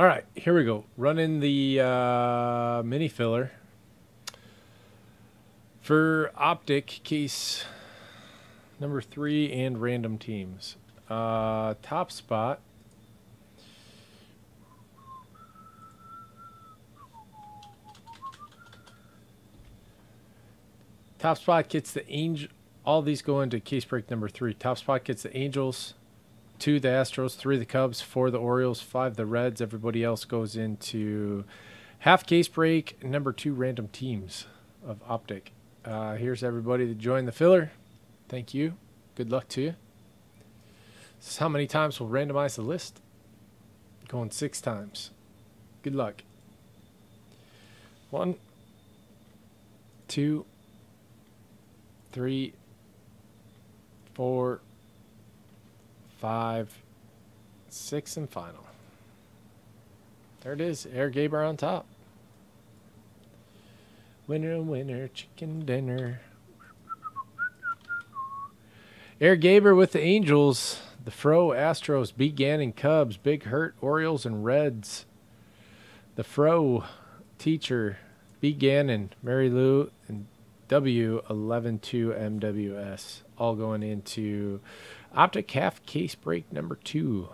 All right, here we go. Running the uh, mini filler for optic case number three and random teams. Uh, top spot. Top spot gets the angel. All these go into case break number three. Top spot gets the Angels, two the Astros, three the Cubs, four the Orioles, five the Reds. Everybody else goes into half case break number two random teams of Optic. Uh, here's everybody that joined the filler. Thank you. Good luck to you. This is how many times we'll randomize the list. Going six times. Good luck. One, two, three, four, five, six, and final. There it is. Air Gaber on top. Winner, winner, chicken dinner. Air Gaber with the Angels. The Fro, Astros, B. Gannon, Cubs, Big Hurt, Orioles, and Reds. The Fro, Teacher, B. Gannon, Mary Lou, and W112MWS. All going into Optic Half Case Break number two.